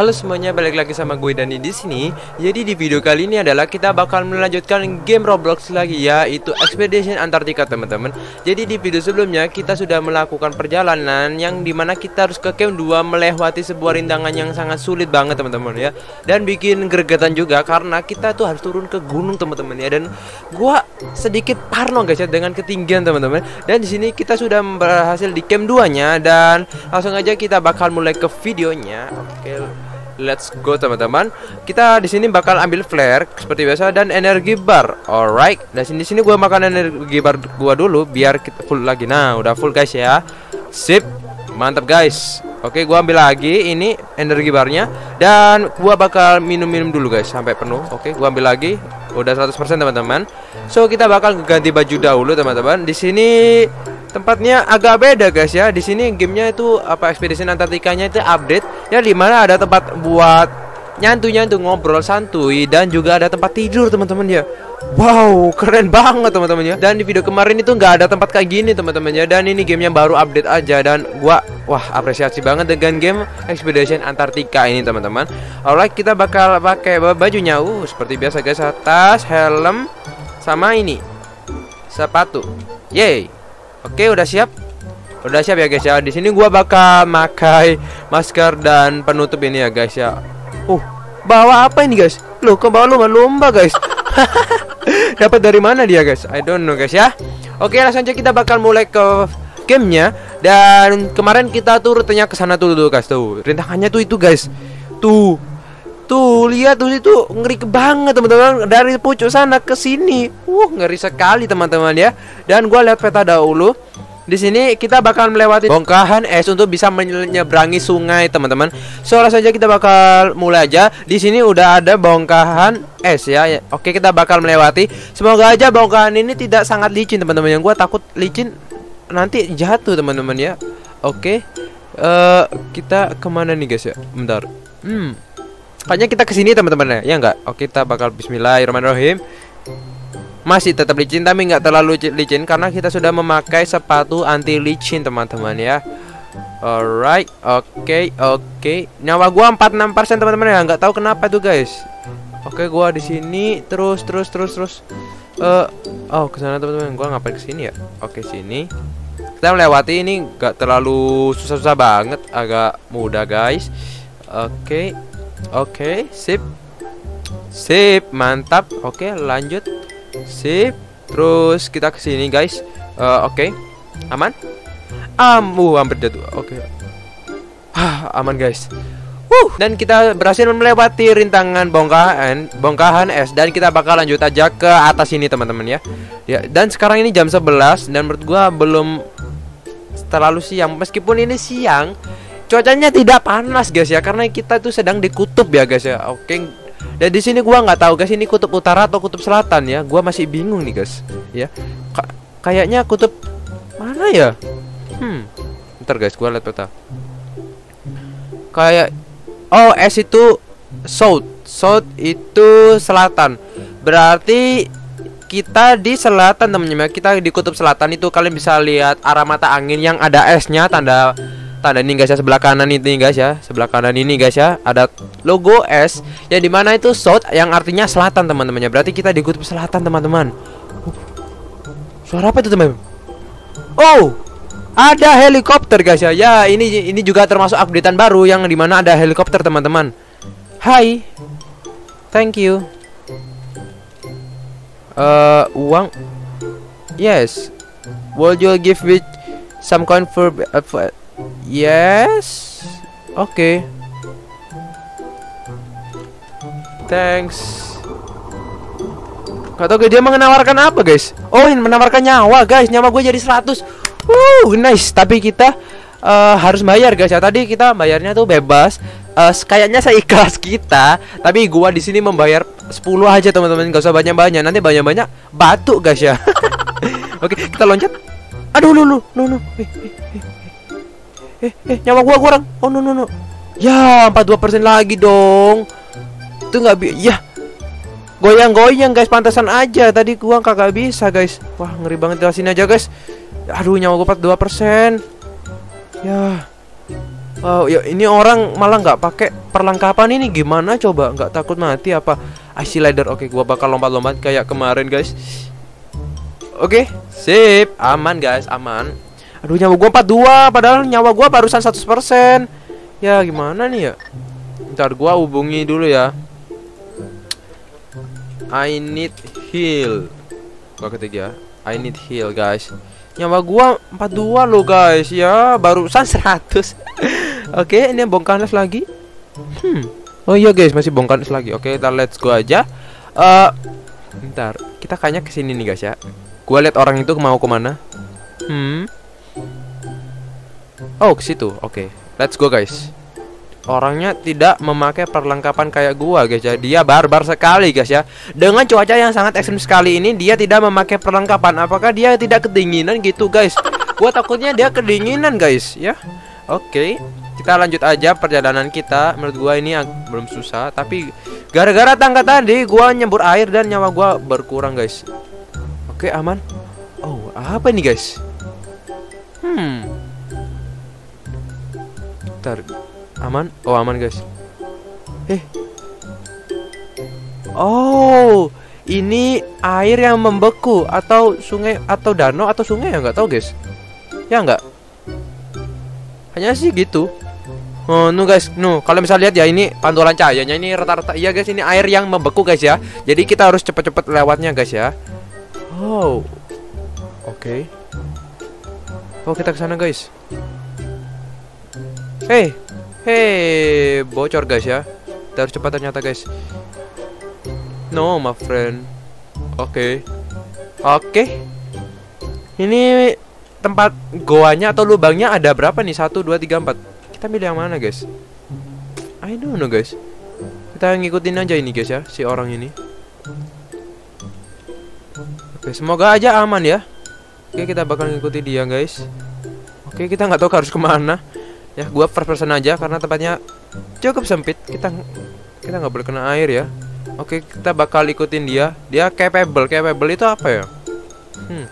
Halo semuanya, balik lagi sama gue Dani di sini. Jadi di video kali ini adalah kita bakal melanjutkan game Roblox lagi yaitu Expedition Antartika teman-teman. Jadi di video sebelumnya kita sudah melakukan perjalanan yang di mana kita harus ke camp 2 melewati sebuah rintangan yang sangat sulit banget teman-teman ya. Dan bikin gregetan juga karena kita tuh harus turun ke gunung teman-teman ya. Dan gua sedikit parno guys ya dengan ketinggian teman-teman. Dan di sini kita sudah berhasil di camp 2-nya dan langsung aja kita bakal mulai ke videonya. Oke. Let's go teman-teman. Kita di sini bakal ambil flare seperti biasa dan energi bar. Alright. Dan sini sini gua makan energi bar gua dulu biar kita full lagi. Nah, udah full guys ya. Sip. Mantap guys. Oke, gua ambil lagi ini energi barnya dan gua bakal minum-minum dulu guys sampai penuh. Oke, gua ambil lagi. Udah 100% teman-teman. So, kita bakal ganti baju dahulu teman-teman. Di sini tempatnya agak beda guys ya. Di sini gamenya itu apa ekspedisi Antartikanya itu update ya di mana ada tempat buat nyantu-nyantu ngobrol santuy dan juga ada tempat tidur teman-teman ya. Wow, keren banget teman-teman ya. Dan di video kemarin itu nggak ada tempat kayak gini teman-teman ya. Dan ini gamenya baru update aja dan gua wah apresiasi banget dengan game Expedition Antartika ini teman-teman. Alright, kita bakal pakai bajunya uh seperti biasa guys, atas helm sama ini sepatu. Yay. Oke, udah siap? Udah siap ya guys ya. Di sini gua bakal pakai masker dan penutup ini ya guys ya. Uh, bawa apa ini guys? Loh, ke bawah lumba-lumba guys. Dapat dari mana dia guys? I don't know guys ya. Oke, langsung aja kita bakal mulai ke gamenya dan kemarin kita tuh rutenya ke sana tuh, tuh guys tuh. Rintangannya tuh itu guys. Tuh. Tuh, lihat tuh itu ngeri banget teman-teman dari pucuk sana ke sini. Uh, ngeri sekali teman-teman ya. Dan gua lihat peta dahulu. Di sini kita bakal melewati bongkahan es untuk bisa menyeberangi sungai, teman-teman. Soalnya saja kita bakal mulai aja. Di sini udah ada bongkahan es ya. Oke, kita bakal melewati. Semoga aja bongkahan ini tidak sangat licin, teman-teman. Yang gua takut licin nanti jatuh, teman-teman ya. Oke. Uh, kita ke mana nih guys ya? Bentar. Hmm. Kayaknya kita ke sini teman-teman ya, ya enggak? Oke, kita bakal Bismillahirrahmanirrahim. Masih tetap licin tapi nggak terlalu licin karena kita sudah memakai sepatu anti licin teman-teman ya. Alright oke okay, oke. Okay. nyawa gua 46% teman-teman ya. Nggak tahu kenapa tuh guys. Oke okay, gua di sini. Terus terus terus terus. Uh, oh ke sana teman-teman. Gua ngapain ke sini ya? Oke sini. Kita melewati ini nggak terlalu susah-susah banget agak mudah guys. Oke oke sip sip mantap oke lanjut Sip. Terus kita ke sini, guys. Uh, oke. Okay. Aman? Am, uh, hampir jatuh. Oke. Okay. Ah, aman, guys. Wuh, dan kita berhasil melewati rintangan bongkahan bongkahan es dan kita bakal lanjut aja ke atas ini teman-teman ya. Ya, dan sekarang ini jam 11 dan menurut gua belum terlalu siang meskipun ini siang cuacanya tidak panas guys ya karena kita tuh sedang di kutub ya guys ya. Oke, dan di sini gua nggak tahu guys ini kutub utara atau kutub selatan ya. Gua masih bingung nih guys. Ya. Ka kayaknya kutub mana ya? Hmm. Ntar guys, gua lihat peta. Kayak oh S itu south. South itu selatan. Berarti kita di selatan teman-teman. Kita di kutub selatan itu kalian bisa lihat arah mata angin yang ada esnya tanda tanda ini guys ya sebelah kanan ini guys ya. Sebelah kanan ini guys ya ada logo S yang di mana itu south yang artinya selatan teman-temannya berarti kita di kutub selatan teman-teman. Suara apa itu teman oh ada helikopter guys ya. Ya ini ini juga termasuk updatean baru yang di mana ada helikopter teman-teman. Hai. Thank you. Uh, uang. Yes. Will you give me some coin for, uh, for Yes. Oke. Okay. Thanks. Gak tau dia menawarkan apa guys? Oh ini menawarkan nyawa guys. Nyawa gue jadi 100 Uh nice. Tapi kita uh, harus bayar guys. Ya Tadi kita bayarnya tuh bebas. Uh, Kayaknya saya ikhlas kita Tapi gua di sini membayar 10 aja teman-teman. Gak usah banyak-banyak. Nanti banyak-banyak batuk guys ya. Oke okay, kita loncat. Aduh lu lu lu lu eh eh nyawa gua kurang. Oh no no no. Ya 42% lagi dong. Itu nggak bi ya. Goyang-goyang guys. Pantasan aja. Tadi gua kagak bisa guys. Wah ngeri banget di sini aja guys. Aduh nyawa gua 42% ya. Oh ya ini orang malah nggak pakai perlengkapan ini. Gimana coba? Nggak takut mati apa? IC ladder. Oke gua bakal lompat-lompat kayak kemarin guys. Oke sip. Aman guys. Aman Aduh nyawa gua 42 padahal nyawa gua barusan 100% Ya gimana nih ya? Ntar gua hubungi dulu ya. I need heal. Gua ketik ya. I need heal guys. Nyawa gua 42 loh guys. Ya barusan 100 Oke ini bongkanes lagi. Hmm. Oh iya guys masih bongkanes lagi. Oke kita let's go aja. Uh, Bentar Kita kayaknya ke sini nih guys ya. Gua lihat orang itu mau ke mana. Hmm Oh ke situ. Oke. Let's go guys. Orangnya tidak memakai perlengkapan kayak gua guys ya. Dia barbar sekali guys ya. Dengan cuaca yang sangat ekstrim sekali ini Dia tidak memakai perlengkapan. Apakah dia tidak kedinginan gitu guys? Gua takutnya dia kedinginan guys ya. Oke. Kita lanjut aja perjalanan kita. Menurut gua ini belum susah. Tapi gara-gara tangga tadi Gua nyembur air dan nyawa gua berkurang guys. Oke aman. Oh apa ini guys? Hmm Bentar Aman? Oh aman guys Eh Oh Ini air yang membeku Atau sungai Atau danau Atau sungai ya nggak tahu guys Ya nggak Hanya sih gitu Oh, nu guys, nu kalau misalnya lihat ya ini pantulan cahayanya ini rata-rata iya guys ini air yang membeku guys ya. Jadi kita harus cepet-cepet lewatnya guys ya. Oh, oke. Okay. Oh kita ke sana guys. Hey, Hei, bocor guys ya. Kita harus cepat ternyata guys. No, my friend. Oke. Okay. Oke. Okay. Ini tempat goanya atau lubangnya ada berapa nih? Satu, dua, tiga, empat. Kita milih yang mana guys? I don't know guys. Kita ngikutin aja ini guys ya, si orang ini. Oke, semoga aja aman ya. Oke, kita bakal ngikuti dia guys. Oke, kita nggak tahu harus ke mana ya gua first person aja karena tempatnya cukup sempit. Kita kita nggak boleh kena air ya. Oke kita bakal ikutin dia. Dia capable. Capable itu apa ya? Hmm.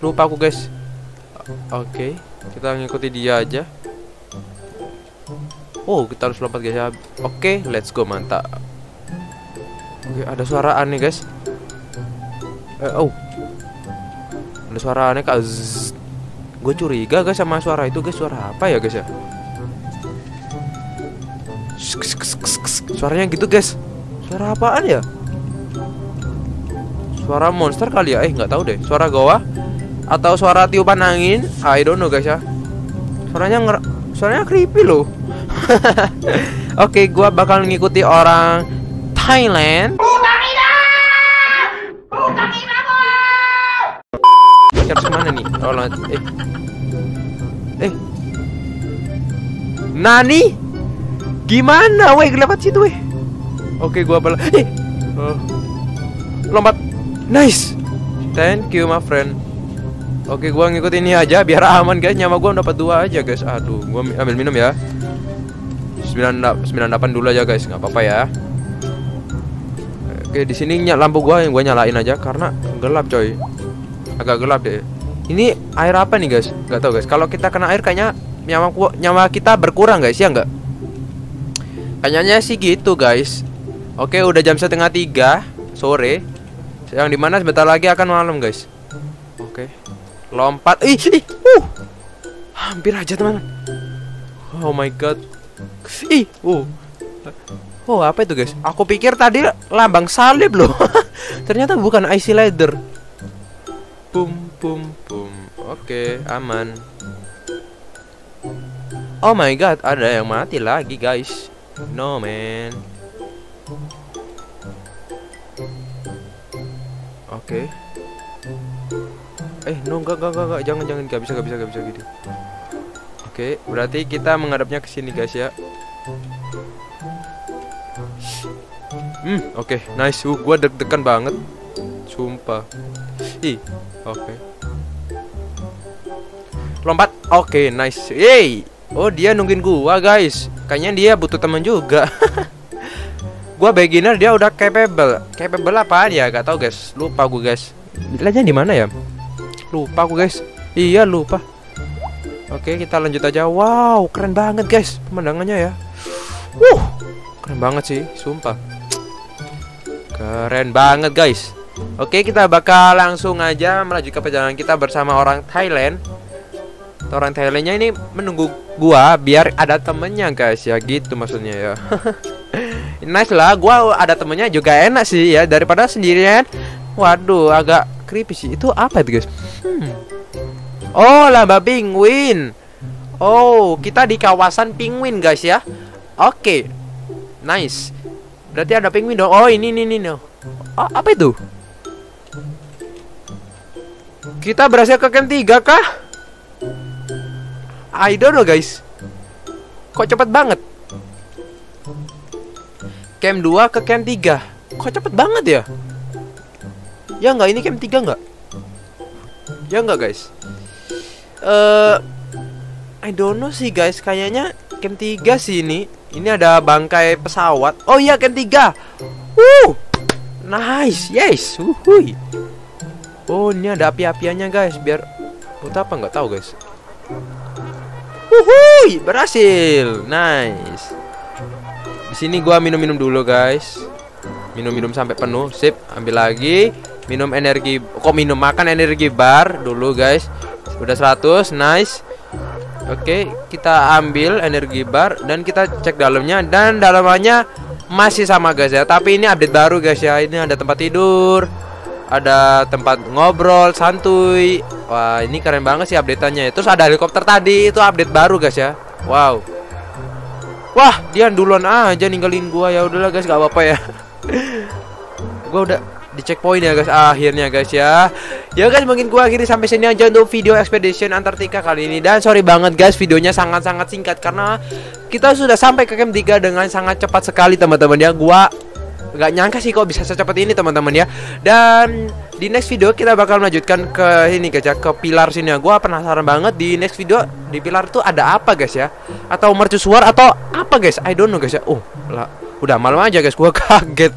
Lupa aku guys. Oke kita ngikuti dia aja. Oh kita harus lompat guys ya. Oke let's go mantap. Oke ada suara aneh guys. Eh, oh. Ada suara aneh kak. Gue curiga guys sama suara itu guys. Suara apa ya guys ya? Suaranya gitu guys. Suara apaan ya? Suara monster kali ya? Eh nggak tahu deh. Suara goa Atau suara tiupan angin? I don't know guys ya. Suaranya nger Suaranya creepy loh. Oke gua bakal ngikuti orang Thailand harus Oh, eh. Eh. Nani? Gimana? Weh, lewat situ, weh. Oke, gua bala. Eh. Oh. Lompat. Nice. Thank you, my friend. Oke, gua ngikutin ini aja biar aman, guys. Nyawa gua dapat dua aja, guys. Aduh, gua ambil minum ya. 98 dulu aja, guys. nggak apa-apa ya. Oke, di sini lampu gua yang gua nyalain aja karena gelap, coy agak gelap deh ini air apa nih guys? Nggak tahu guys. Kalau kita kena air kayaknya nyawa nyawa kita berkurang guys. Ya nggak? Kayaknya sih gitu guys. Oke udah jam setengah tiga sore. Yang di mana sebentar lagi akan malam guys. Oke. Lompat. Ih, ih uh. Hampir aja teman oh my god. Ih uh. Oh apa itu guys? Aku pikir tadi lambang salib loh. Ternyata bukan IC leather Pum pum pum. Oke, aman. Oh my god, ada yang mati lagi, guys. No, man. Oke. Eh, no, enggak, enggak, enggak, jangan, jangan, enggak bisa, enggak bisa, enggak bisa gitu. Oke, berarti kita menghadapnya ke sini, guys ya. Hmm, oke, okay, nice. Uh, gua deg-degan banget. Sumpah. Ih, oke. Okay. Lompat. Oke, okay, nice. Yay. Oh, dia nungguin gua, guys. Kayaknya dia butuh teman juga. gua beginner, dia udah capable. Capable apa ya? Gak tau, guys. Lupa gua, guys. Bilangnya di mana ya? Lupa aku, guys. Iya, lupa. Oke, kita lanjut aja. Wow, keren banget guys pemandangannya ya. Wuh, keren banget sih, sumpah. Keren banget guys. Oke, kita bakal langsung aja melanjutkan perjalanan kita bersama orang Thailand. Orang Thailandnya ini menunggu gua biar ada temennya guys ya gitu maksudnya ya. nice lah, gua ada temennya juga enak sih ya daripada sendirian. Waduh, agak creepy sih. Itu apa itu guys? Hmm. Oh, laba penguin. Oh, kita di kawasan penguin, guys ya. Oke. Okay. Nice. Berarti ada penguin dong. Oh, ini ini ini. Oh, apa itu? Kita berhasil ke camp 3 kah? I don't know, guys. Kok cepet banget? Camp 2 ke camp 3. Kok cepet banget ya? Ya enggak, ini camp 3 enggak? Ya enggak, guys? uh, I don't know sih guys, kayaknya camp 3 sih ini. Ini ada bangkai pesawat. Oh iya camp 3. Wuh. Nice. Yes. Wuhui. Oh, ini ada api-apiannya guys, biar buat apa nggak tahu guys. Wuhui, berhasil. Nice. Di sini gua minum-minum dulu guys. Minum-minum sampai penuh. Sip, ambil lagi. Minum energi. Kok minum makan energi bar dulu guys. Udah 100, nice. Oke, kita ambil energi bar dan kita cek dalamnya dan dalamannya masih sama guys ya. Tapi ini update baru guys ya. Ini ada tempat tidur, ada tempat ngobrol santuy. Wah, ini keren banget sih updateannya. Terus ada helikopter tadi, itu update baru guys ya. Wow. Wah, dia duluan aja ninggalin gua ya. Udahlah guys, gak apa-apa ya. gua udah di checkpoint ya guys akhirnya guys ya ya guys mungkin gua akhiri sampai sini aja untuk video expedition Antartika kali ini dan sorry banget guys videonya sangat-sangat singkat karena kita sudah sampai ke camp 3 dengan sangat cepat sekali teman-teman ya gua nggak nyangka sih kok bisa secepat ini teman-teman ya. Dan di next video kita bakal melanjutkan ke ini guys ya ke pilar sini. Ya gua penasaran banget di next video di pilar tuh ada apa guys ya? Atau mercusuar atau apa guys? I don't know guys ya. Oh lah udah malam aja guys. Gua kaget.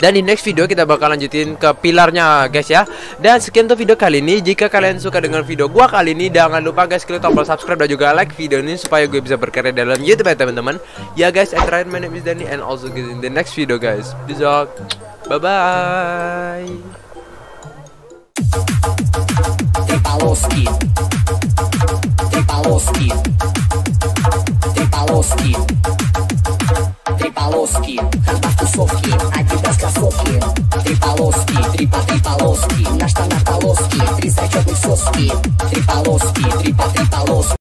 Dan di next video kita bakal lanjutin ke pilarnya guys ya. Dan sekian tuh video kali ini. Jika kalian suka dengan video gua kali ini jangan lupa guys klik tombol subscribe dan juga like video ini supaya gue bisa berkarya dalam youtube ya teman-teman. Ya guys and terakhir my name is Danny and also get in the next video guys. Bye bye Tripaloski Tripaloski полоски, ходов тусовки, адидас кроссовки, три полоски, три по три полоски, на штанах полоски, три зачетных соски, три полоски, три по три полоски.